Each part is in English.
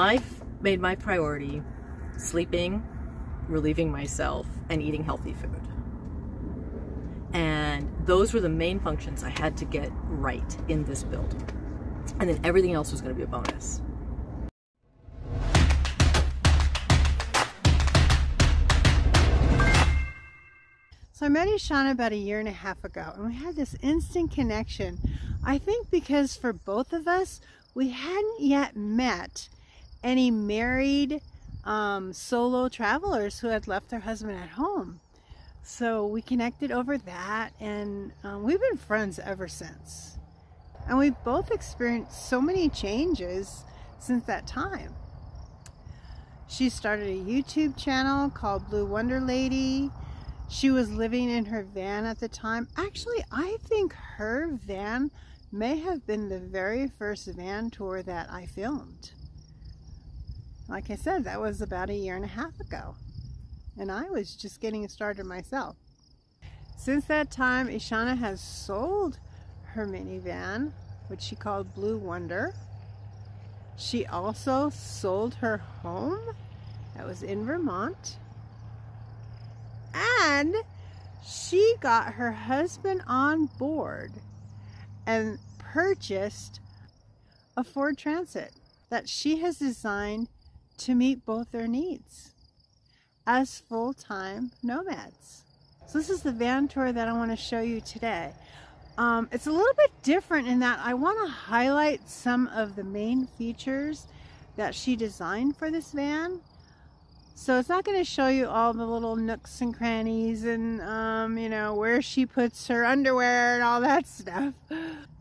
I've made my priority sleeping, relieving myself, and eating healthy food. And those were the main functions I had to get right in this build. And then everything else was going to be a bonus. So I met Iishana about a year and a half ago and we had this instant connection. I think because for both of us, we hadn't yet met any married um, solo travelers who had left their husband at home. So we connected over that and um, we've been friends ever since. And we've both experienced so many changes since that time. She started a YouTube channel called Blue Wonder Lady she was living in her van at the time. Actually, I think her van may have been the very first van tour that I filmed. Like I said, that was about a year and a half ago. And I was just getting started myself. Since that time, Iishana has sold her minivan, which she called Blue Wonder. She also sold her home that was in Vermont and she got her husband on board and purchased a Ford Transit that she has designed to meet both their needs as full-time nomads. So this is the van tour that I want to show you today. Um, it's a little bit different in that I want to highlight some of the main features that she designed for this van so it's not going to show you all the little nooks and crannies and, um, you know, where she puts her underwear and all that stuff.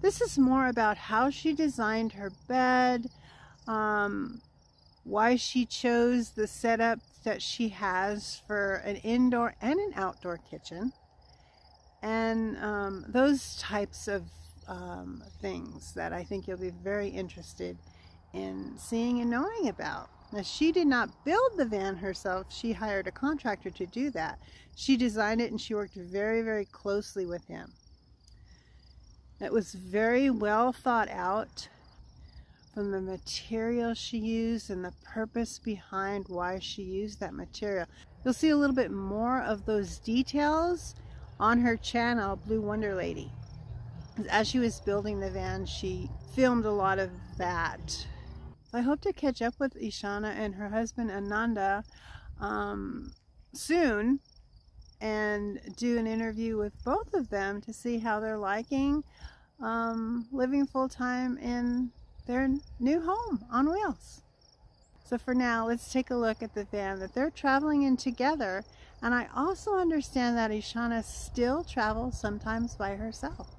This is more about how she designed her bed, um, why she chose the setup that she has for an indoor and an outdoor kitchen, and um, those types of um, things that I think you'll be very interested in seeing and knowing about. Now, she did not build the van herself. She hired a contractor to do that. She designed it and she worked very, very closely with him. It was very well thought out from the material she used and the purpose behind why she used that material. You'll see a little bit more of those details on her channel, Blue Wonder Lady. As she was building the van, she filmed a lot of that I hope to catch up with Iishana and her husband Ananda um, soon and do an interview with both of them to see how they're liking um, living full-time in their new home on wheels. So for now, let's take a look at the van that they're traveling in together. And I also understand that Iishana still travels sometimes by herself,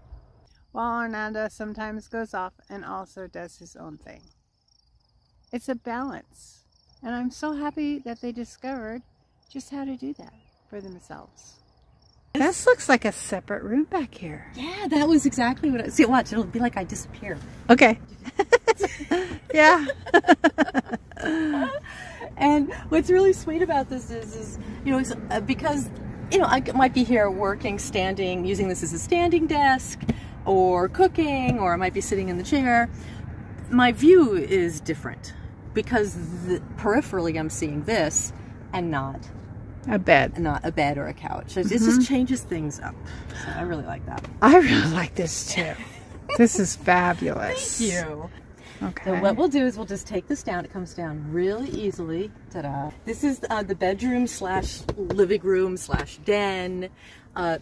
while Ananda sometimes goes off and also does his own thing. It's a balance. And I'm so happy that they discovered just how to do that for themselves. This looks like a separate room back here. Yeah, that was exactly what I see. Watch, it'll be like I disappear. Okay. Yeah. and what's really sweet about this is, is you know, uh, because you know, I might be here working, standing, using this as a standing desk, or cooking, or I might be sitting in the chair. My view is different because the, peripherally I'm seeing this and not a bed, not a bed or a couch. It, mm -hmm. just changes things up. So I really like that. I really like this too. this is fabulous. Thank you. Okay. So what we'll do is we'll just take this down. It comes down really easily. Ta-da. This is uh, the bedroom slash living room slash den. Uh,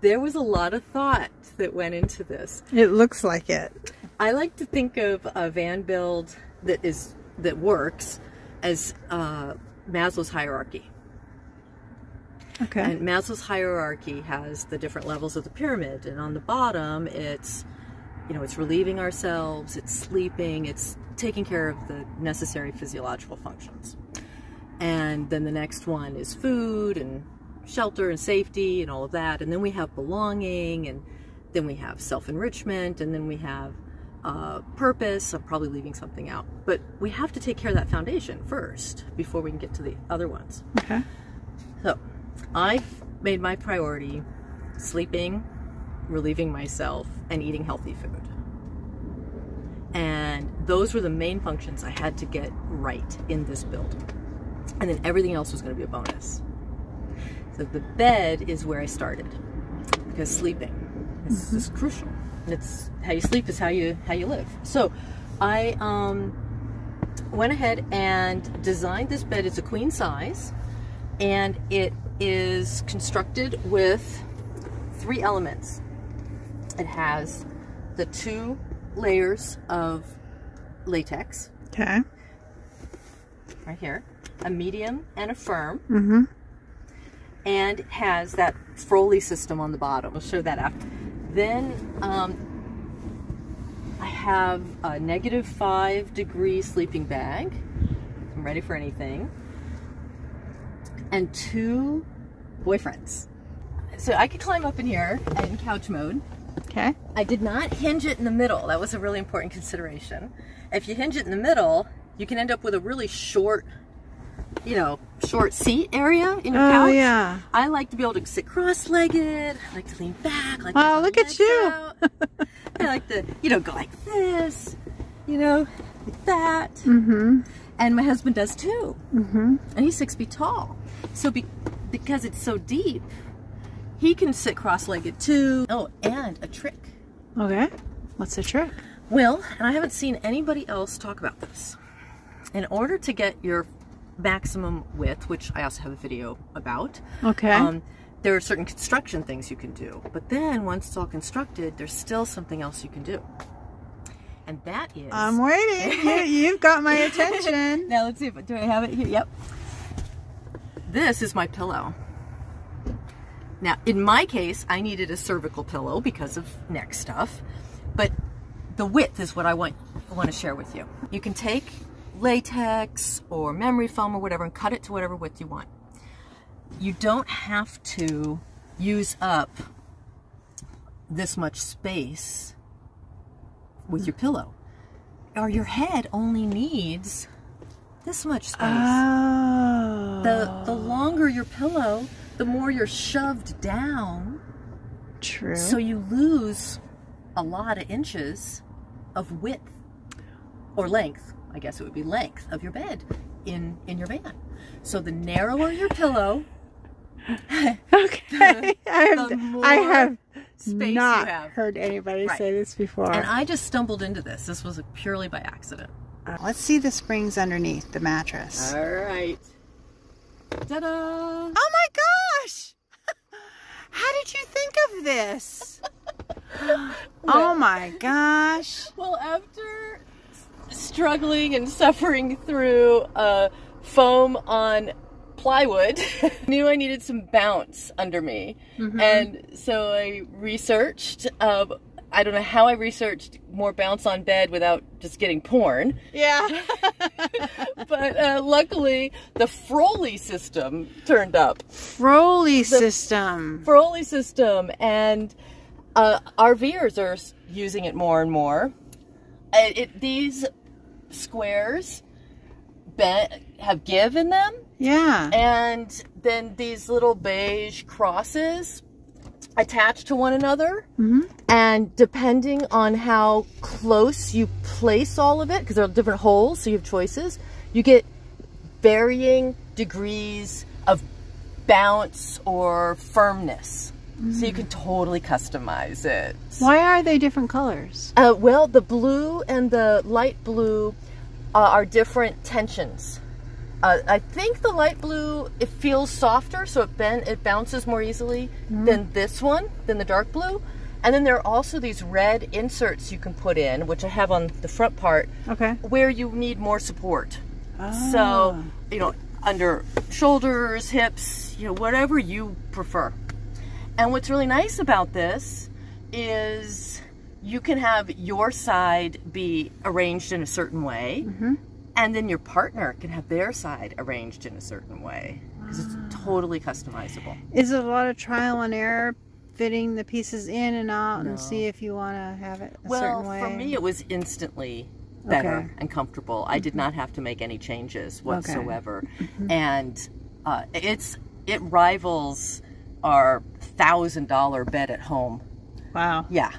there was a lot of thought that went into this. It looks like it. I like to think of a van build that is that works as uh, Maslow's hierarchy. Okay. And Maslow's hierarchy has the different levels of the pyramid, and on the bottom, it's you know, it's relieving ourselves, it's sleeping, it's taking care of the necessary physiological functions. And then the next one is food and shelter and safety and all of that. And then we have belonging, and then we have self-enrichment, and then we have uh, purpose. I'm probably leaving something out. But we have to take care of that foundation first before we can get to the other ones. Okay. So I've made my priority sleeping, relieving myself, and eating healthy food. And those were the main functions I had to get right in this build. And then everything else was going to be a bonus. So the bed is where I started because sleeping is, mm-hmm. is crucial. It's how you sleep is how you how you live. So I um, went ahead and designed this bed. It's a queen size, and it is constructed with three elements. It has the two layers of latex. Okay. Right here. A medium and a firm. Mm-hmm. And it has that Froli system on the bottom. I'll show that after. Then um, I have a negative five degree sleeping bag. I'm ready for anything. And two boyfriends. So I could climb up in here in couch mode. Okay. I did not hinge it in the middle. That was a really important consideration. If you hinge it in the middle, you can end up with a really short, you know, short seat area in your oh, couch. yeah. I like to be able to sit cross-legged. I like to lean back. I like wow, look at you. I like to, you know, go like this, you know, like that. Mm-hmm. And my husband does too. Mm-hmm. And he's six feet tall. So be because it's so deep, he can sit cross-legged too. Oh, and a trick. Okay. What's the trick? Well, and I haven't seen anybody else talk about this. In order to get your maximum width, which I also have a video about. Okay. Um, there are certain construction things you can do. But then once it's all constructed, there's still something else you can do. And that is... I'm waiting. you, have got my attention. now let's see if, do I have it here? Yep. This is my pillow. Now, in my case, I needed a cervical pillow because of neck stuff, but the width is what I want, I want to share with you. You can take latex or memory foam or whatever and cut it to whatever width you want. You don't have to use up this much space with your pillow. Or your head only needs this much space. Oh. The, the longer your pillow, the more you're shoved down. True. So you lose a lot of inches of width or length. I guess it would be length of your bed in in your van. So the narrower your pillow, okay, I have, I have not have. heard anybody right. say this before. And I just stumbled into this. This was purely by accident. Uh, let's see the springs underneath the mattress. All right. Ta-da! Oh my gosh! How did you think of this? oh my gosh. Well, after struggling and suffering through uh, foam on plywood, knew I needed some bounce under me. Mm-hmm. And so I researched uh, I don't know how I researched more bounce on bed without just getting porn. Yeah. but uh, luckily, the Froli system turned up. Froli system. Froli system. And uh, RVers are using it more and more. It, it, these squares have give in them. Yeah. And then these little beige crosses attached to one another. Mm-hmm. And depending on how close you place all of it, because there are different holes, so you have choices, you get varying degrees of bounce or firmness. Mm-hmm. So you can totally customize it. Why are they different colors? Uh, well, the blue and the light blue uh, are different tensions. Uh, I think the light blue, it feels softer, so it, bend, it bounces more easily mm. than this one, than the dark blue. And then there are also these red inserts you can put in, which I have on the front part, okay. where you need more support. Oh. So, you know, under shoulders, hips, you know, whatever you prefer. And what's really nice about this is you can have your side be arranged in a certain way. Mm -hmm and then your partner can have their side arranged in a certain way because it's ah. totally customizable. Is it a lot of trial and error fitting the pieces in and out no. and see if you want to have it a well, certain way? Well, for me, it was instantly better okay. and comfortable. I did mm-hmm. not have to make any changes whatsoever, okay. and uh, it's it rivals our thousand dollar bed at home. Wow. Yeah,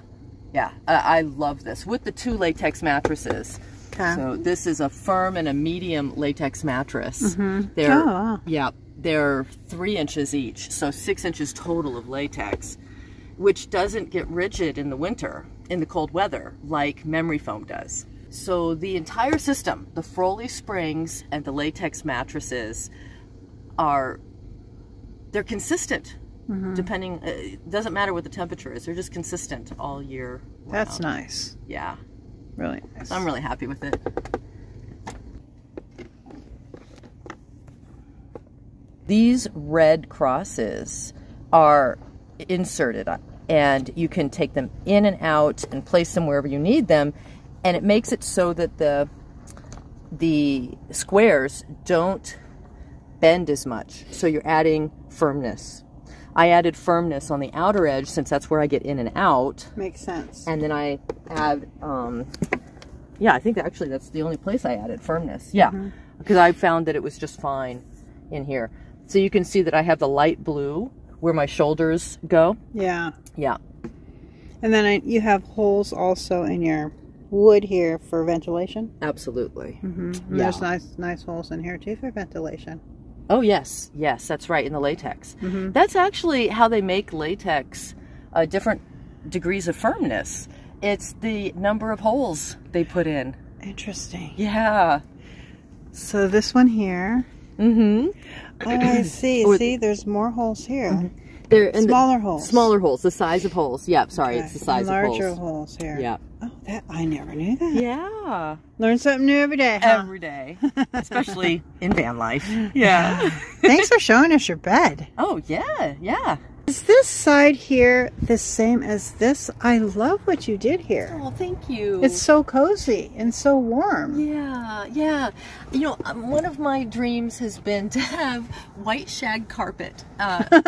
Yeah, I, I love this with the two latex mattresses. Okay. So this is a firm and a medium latex mattress. Mm-hmm. They're Oh, wow. yeah, they're three inches each, so six inches total of latex, which doesn't get rigid in the winter in the cold weather like memory foam does. So the entire system, the Froli springs and the latex mattresses, are they're consistent. Mm-hmm. Depending, uh, it doesn't matter what the temperature is. They're just consistent all year. That's nice. Yeah, Really nice. so I'm really happy with it. These red crosses are inserted and you can take them in and out and place them wherever you need them and it makes it so that the the squares don't bend as much so you're adding firmness I added firmness on the outer edge since that's where I get in and out Makes sense. and then I add, um, yeah, I think actually that's the only place I added firmness. Yeah, because I found that it was just fine in here. So you can see that I have the light blue where my shoulders go. Yeah. Yeah, And then I, you have holes also in your wood here for ventilation. absolutely. Mm-hmm. Yeah. There's nice, nice holes in here too for ventilation. Oh yes, yes, that's right in the latex. Mhm. That's actually how they make latex uh, different degrees of firmness. It's the number of holes they put in. Interesting. Yeah. So this one here. Mm-hmm. Oh, I see. See, there's more holes here. They're in the- Smaller holes. Smaller holes, the size of holes. Yeah, sorry, Okay. it's the size and of holes. larger holes. holes here. Yeah. Oh, that I never knew that. Yeah. Learn something new every day. Huh? Every day, especially in van life. Yeah. Thanks for showing us your bed. Oh, yeah, yeah. Is this side here the same as this? I love what you did here. Oh, thank you. It's so cozy and so warm. yeah, yeah. You know, um, one of my dreams has been to have white shag carpet. Uh,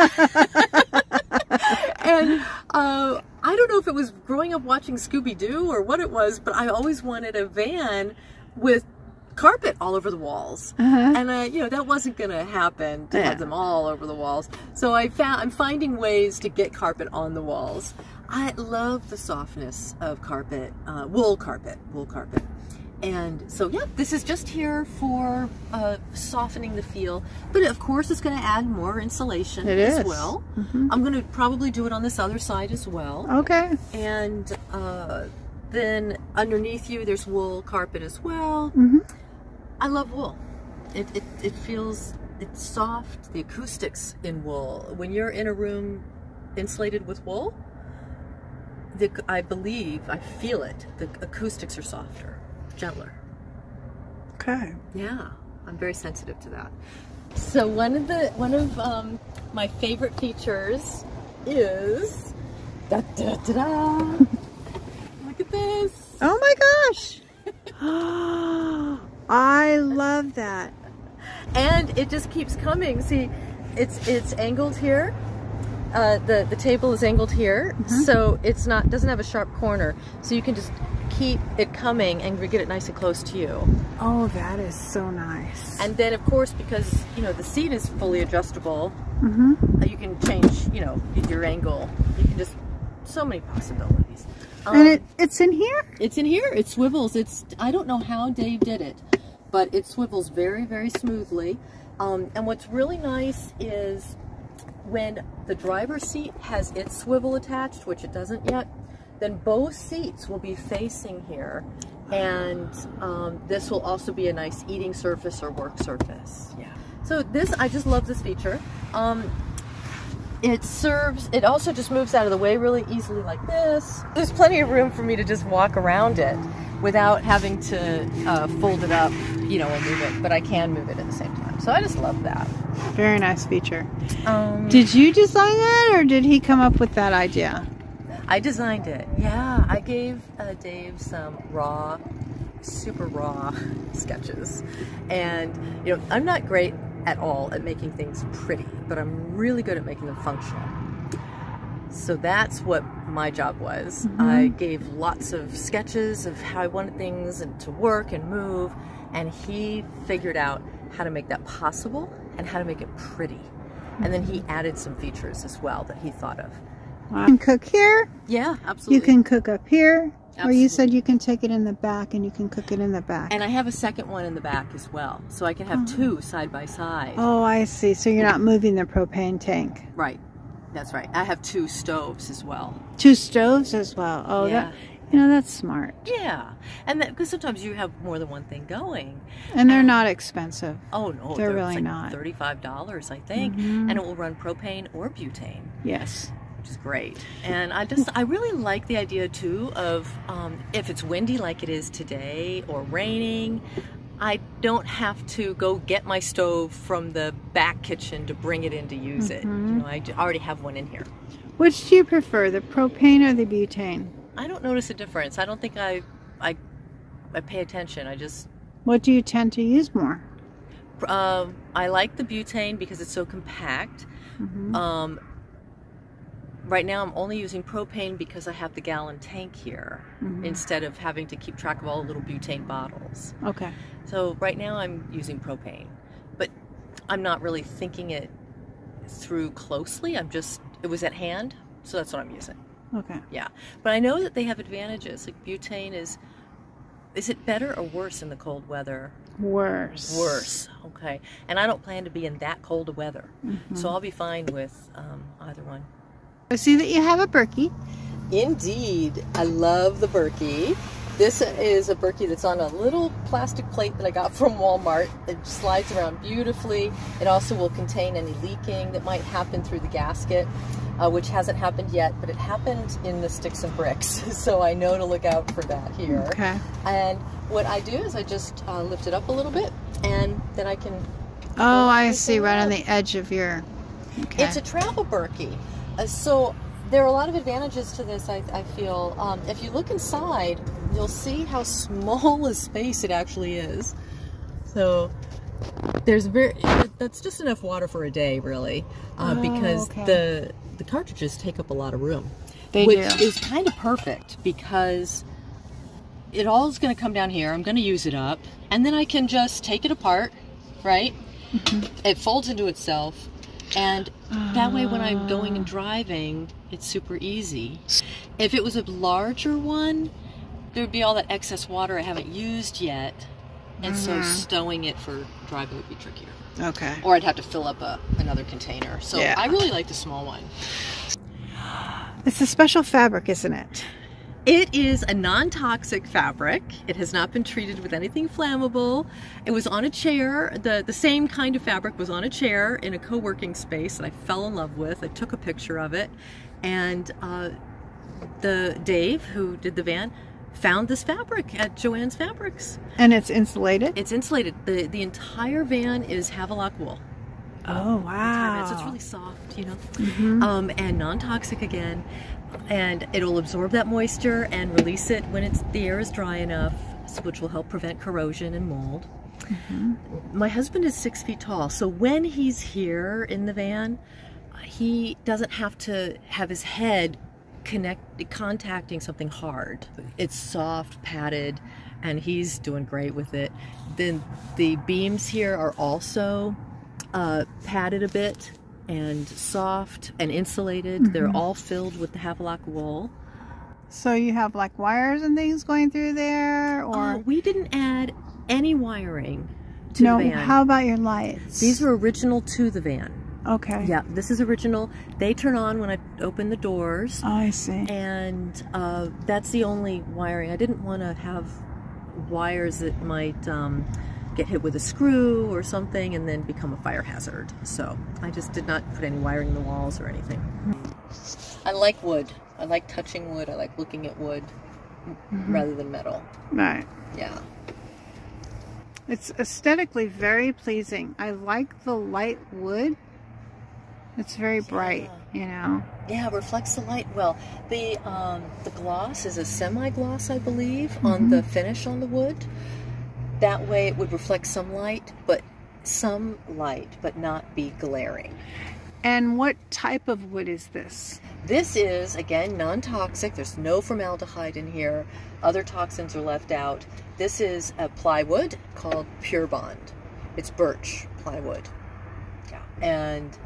and uh, I don't know if it was growing up watching Scooby Doo or what it was, but I always wanted a van with carpet all over the walls. Uh-huh. and I, you know, that wasn't going to happen to Yeah. have them all over the walls. So I found I'm finding ways to get carpet on the walls. I love the softness of carpet, uh, wool carpet, wool carpet. And so, yeah, this is just here for uh, softening the feel. But of course, it's going to add more insulation It as is. well. Mhm. I'm going to probably do it on this other side as well. Okay. And uh, then underneath you, there's wool carpet as well. hmm I love wool. It, it, it feels, it's soft, the acoustics in wool. When you're in a room insulated with wool, the, I believe, I feel it, the acoustics are softer, gentler. Okay. Yeah, I'm very sensitive to that. So one of the, one of um, my favorite features is, da da da da, look at this. Oh my gosh. I love that. and it just keeps coming. See, it's it's angled here. Uh, the the table is angled here, so it's not doesn't have a sharp corner. So you can just keep it coming and get it nice and close to you. Oh, that is so nice. And then of course, because you know the seat is fully adjustable, hmm uh, you can change you know your angle. You can just so many possibilities. Um, and it, it's in here? It's in here. It swivels. It's I don't know how Dave did it, but it swivels very very smoothly. Um, and what's really nice is when the driver's seat has its swivel attached, which it doesn't yet, then both seats will be facing here, and um, this will also be a nice eating surface or work surface. Yeah. So this I just love this feature. Um, it serves, it also just moves out of the way really easily like this. There's plenty of room for me to just walk around it without having to uh, fold it up, you know, and move it, but I can move it at the same time. So I just love that. Very nice feature. Um, Did you design that or did he come up with that idea? I designed it. Yeah, I gave uh, Dave some raw, super raw sketches. And, you know, I'm not great at all at making things pretty, but I'm really good at making them functional. So that's what my job was. I mm-hmm. gave lots of sketches of how I wanted things and to work and move, and he figured out how to make that possible and how to make it pretty. And then he mm-hmm. added some features as well that he thought of. Wow. You can cook here. Yeah, absolutely. You can cook up here. Absolutely. Or you said you can take it in the back and you can cook it in the back. And I have a second one in the back as well. So I can have Oh. two side by side. oh, I see. So you're not moving the propane tank. Right. That's right. I have two stoves as well. Two stoves as well. Oh, yeah. that you know that's smart. Yeah. And because sometimes you have more than one thing going. And they're not expensive. Oh, no. They're it's really like not. $35, I think. Mhm. And it will run propane or butane. Yes. which is great. And I just, I really like the idea too of um, if it's windy like it is today or raining, I don't have to go get my stove from the back kitchen to bring it in to use it. You Mhm. know, I already have one in here. Which do you prefer, the propane or the butane? I don't notice a difference. I don't think I, I, I pay attention. I just, What do you tend to use more? um, I like the butane because it's so compact. Mhm. Um, right now, I'm only using propane because I have the gallon tank here Mhm. instead of having to keep track of all the little butane bottles. Okay. So right now I'm using propane, but I'm not really thinking it through closely. I'm just, it was at hand, so that's what I'm using. Okay. Yeah. But I know that they have advantages. Like butane is, is it better or worse in the cold weather? Worse. Worse. Okay. And I don't plan to be in that cold of weather. Mhm. So I'll be fine with um, either one. I see that you have a Berkey. Indeed. I love the Berkey. This is a Berkey that's on a little plastic plate that I got from Walmart. It slides around beautifully. It also will contain any leaking that might happen through the gasket, uh, which hasn't happened yet, but it happened in the sticks and bricks. So I know to look out for that here. Okay. And what I do is I just uh, lift it up a little bit and then I can Oh, I see, right on the edge of your. Okay. It's a travel Berkey. Uh, so there are a lot of advantages to this, I, I feel. Um, if you look inside, you'll see how small a space it actually is. So there's very, that's just enough water for a day, really, uh, Oh, because okay. the, the cartridges take up a lot of room. they which do. is kind of perfect because it all is going to come down here. I'm going to use it up, and then I can just take it apart, right? Mm-hmm. It folds into itself, and that way when I'm going and driving, it's super easy. If it was a larger one, there would be all that excess water I haven't used yet, and so Mhm. stowing it for driving would be trickier. Okay. Or I'd have to fill up a, another container. So Yeah. I really like the small one. It's a special fabric, isn't it? It is a non-toxic fabric. It has not been treated with anything flammable. It was on a chair. The, the same kind of fabric was on a chair in a co-working space that I fell in love with. I took a picture of it. And uh, the Dave, who did the van, found this fabric at Joanne's Fabrics. And it's insulated. It's insulated. The, the entire van is Havelock wool. oh wow! So it's really soft, you know Mhm. um, and non-toxic again and it'll absorb that moisture and release it when it's the air is dry enough which will help prevent corrosion and mold. Mhm. my husband is six feet tall so when he's here in the van he doesn't have to have his head connect contacting something hard. It's soft padded and he's doing great with it. Then the beams here are also uh, padded a bit and soft and insulated they're Mhm. all filled with the havelock wool So you have like wires and things going through there, or Uh, we didn't add any wiring to no? the van No How about your lights? these were original to the van okay. Yeah, this is original. They turn on when I open the doors, Oh, I see. and uh, that's the only wiring. I didn't want to have wires that might um, get hit with a screw or something and then become a fire hazard. So I just did not put any wiring in the walls or anything. I like wood. I like touching wood. I like looking at wood Mhm. rather than metal. Right. Yeah. It's aesthetically very pleasing. I like the light wood. It's very bright, you know. Yeah, it reflects the light well. The um, the gloss is a semi-gloss, I believe, on Mhm. the finish on the wood. That way, it would reflect some light, but some light, but not be glaring. And what type of wood is this? This is again non-toxic. There's no formaldehyde in here. Other toxins are left out. This is a plywood called PureBond. It's birch plywood. Yeah, and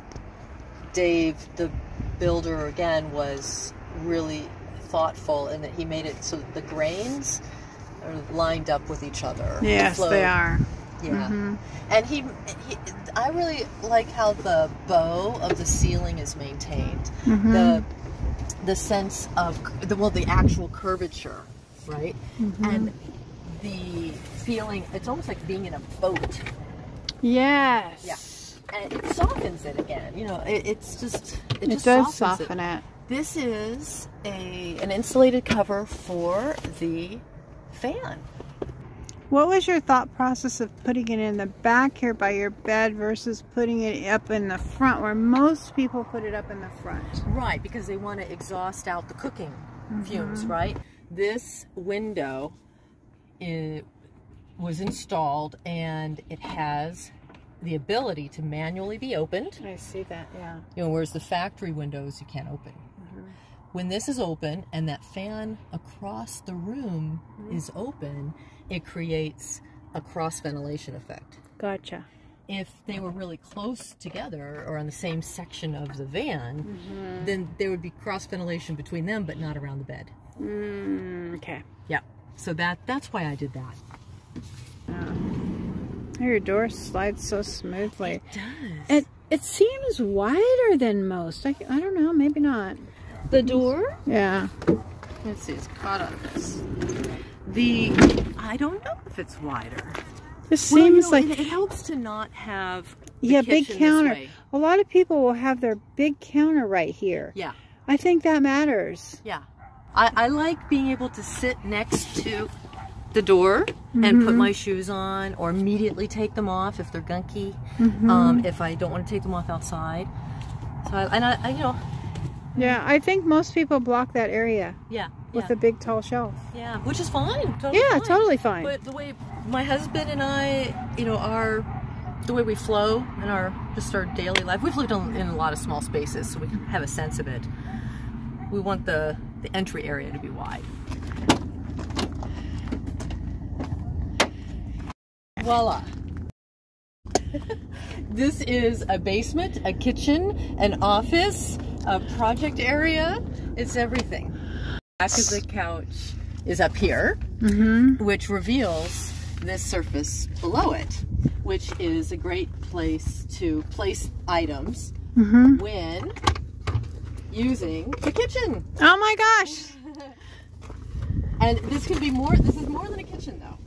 Dave, the builder, again was really thoughtful in that he made it so that the grains are lined up with each other. Yes, they are. Yeah. Mhm. And he, he, I really like how the bow of the ceiling is maintained. Mhm. The, the sense of the well, the actual curvature, right? Mm-hmm. And the feeling. It's almost like being in a boat, Yes. Yeah. And it softens it again. You know, it, it's just it, It just does softens soften it. This is a an insulated cover for the fan. What was your thought process of putting it in the back here by your bed versus putting it up in the front where most people put it up in the front? Right, because they want to exhaust out the cooking mm-hmm. fumes, right? This window it was installed and it has the ability to manually be opened. I see that, yeah. You know, whereas the factory windows you can't open. When this is open and that fan across the room is open, it creates a cross ventilation effect. Gotcha. if they were really close together or on the same section of the van, then there would be cross ventilation between them, but not around the bed. Mm, okay. Yeah. So that that's why I did that. Your door slides so smoothly. It does. It it seems wider than most. I, I don't know, maybe not. The door. Yeah. Let's see. It's caught on this. The I don't know if it's wider. This Well, you seems know, like it, it helps to not have yeah, big counter. A lot of people will have their big counter right here. Yeah. I think that matters. Yeah. I, I like being able to sit next to the door and put my shoes on or immediately take them off if they're gunky. Um, if I don't want to take them off outside. So I, and I, I, you know, Yeah, I think most people block that area yeah, with yeah, the big tall shelf. yeah, which is fine. Totally Yeah, fine. totally fine. But the way my husband and I, you know, our the way we flow in our just our daily life, we've lived in, in a lot of small spaces, so we have a sense of it. We want the the entry area to be wide. Voila. this is a basement, a kitchen, an office, a project area. It's everything. Back of the couch is up here Mm-hmm. which reveals this surface below it, which is a great place to place items Mm-hmm. when using the kitchen. Oh my gosh! And this can be more, this is more than a kitchen though.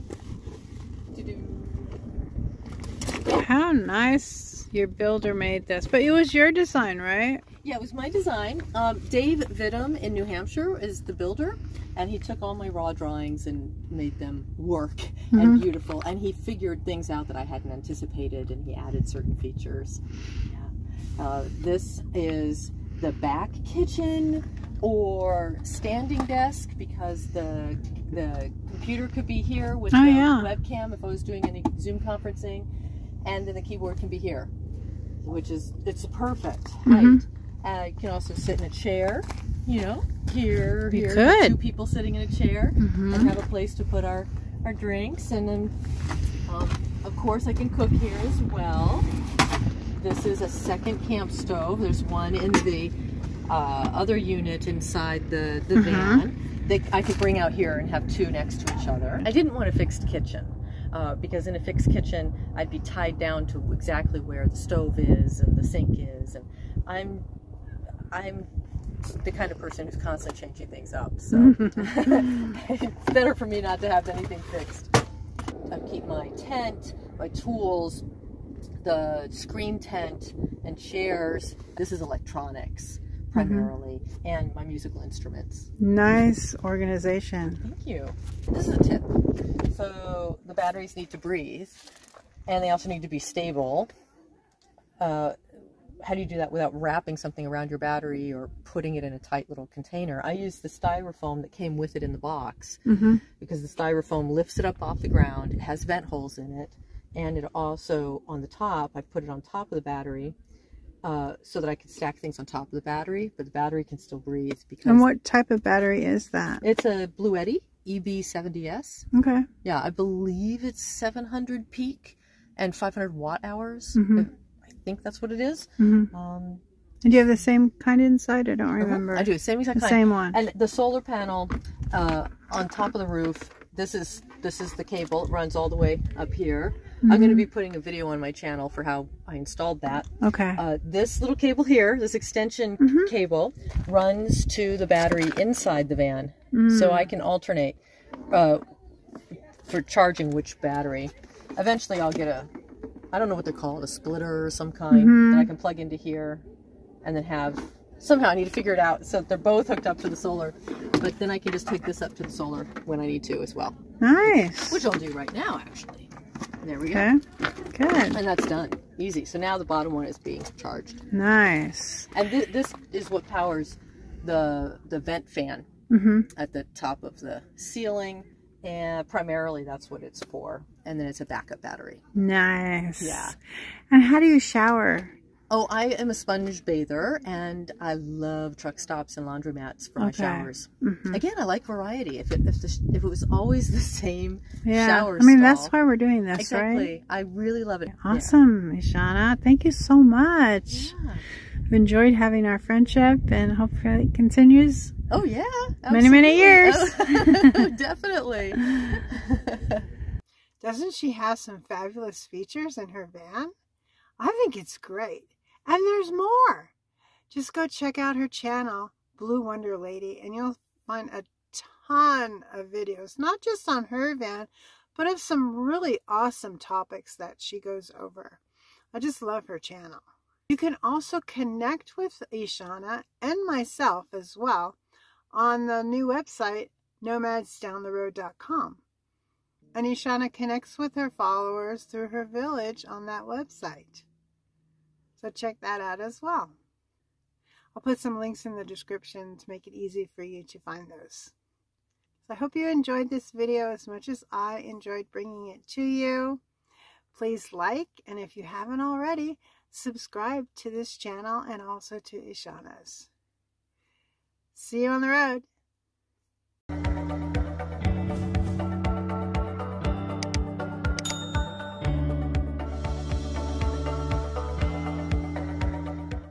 How nice your builder made this. But it was your design, right? Yeah, it was my design. Um, Dave Vidum in New Hampshire is the builder, and he took all my raw drawings and made them work and beautiful. And he figured things out that I hadn't anticipated, and he added certain features. Yeah. Uh, this is the back kitchen or standing desk because the the computer could be here with Oh, the yeah. webcam if I was doing any Zoom conferencing, and then the keyboard can be here, which is it's perfect Mhm. height. And I can also sit in a chair, you know, here, You here, could. two people sitting in a chair, Mhm. and have a place to put our our drinks, and then um, of course I can cook here as well. This is a second camp stove. There's one in the uh, other unit inside the, the van that I could bring out here and have two next to each other. I didn't want a fixed kitchen uh, because in a fixed kitchen I'd be tied down to exactly where the stove is and the sink is, and I'm I'm the kind of person who's constantly changing things up. So it's better for me not to have anything fixed. I keep my tent, my tools, the screen tent and chairs. This is electronics primarily, and my musical instruments. Nice organization. Thank you. This is a tip. So the batteries need to breathe, and they also need to be stable. Uh, how do you do that without wrapping something around your battery or putting it in a tight little container? I use the styrofoam that came with it in the box Mm-hmm. because the styrofoam lifts it up off the ground. It has vent holes in it, and it also on the top. I put it on top of the battery uh, so that I can stack things on top of the battery, but the battery can still breathe because And what type of battery is that? it's a Bluetti E EB70S. Okay. Yeah, I believe it's 700 peak and 500 watt hours. Mhm. I think that's what it is. Mhm. Um, And do you have the same kind inside? I don't Uh-huh. remember. I do same exact The kind. same one. And the solar panel uh, on top of the roof. This is this is the cable. It runs all the way up here. I'm Mm-hmm. going to be putting a video on my channel for how I installed that. Okay. Uh, this little cable here, this extension Mm-hmm. cable, runs to the battery inside the van, Mm. so I can alternate uh, for charging which battery. Eventually, I'll get a, I don't know what they're called, a splitter or some kind Mm-hmm. that I can plug into here, and then have. Somehow I need to figure it out so that they're both hooked up to the solar, but then I can just take this up to the solar when I need to as well, nice. which I'll do right now actually. There we go, Okay. Good. and that's done, easy. So now the bottom one is being charged. Nice. And th- this is what powers the the vent fan Mm-hmm. at the top of the ceiling, and primarily that's what it's for. And then it's a backup battery. Nice. Yeah. And how do you shower? Oh, I am a sponge bather, and I love truck stops and laundromats for my Okay. showers. Mhm. Again, I like variety. If it if, the, if it was always the same Yeah. shower I mean, that's why we're doing this, exactly, right? I really love it. Yeah. Awesome, Iishana. Thank you so much. Yeah. I've enjoyed having our friendship and hopefully it continues. Oh yeah, Many, many years. Oh, definitely. Doesn't she have some fabulous features in her van? I think it's great. And there's more. Just go check out her channel, Blue Wonder Lady, and you'll find a ton of videos, not just on her van, but of some really awesome topics that she goes over. I just love her channel. You can also connect with Iishana and myself as well on the new website, nomadsdowntheroad.com. And Iishana connects with her followers through her village on that website. So check that out as well. I'll put some links in the description to make it easy for you to find those. So I hope you enjoyed this video as much as I enjoyed bringing it to you. Please like, and if you haven't already, subscribe to this channel and also to Iishana's. See you on the road.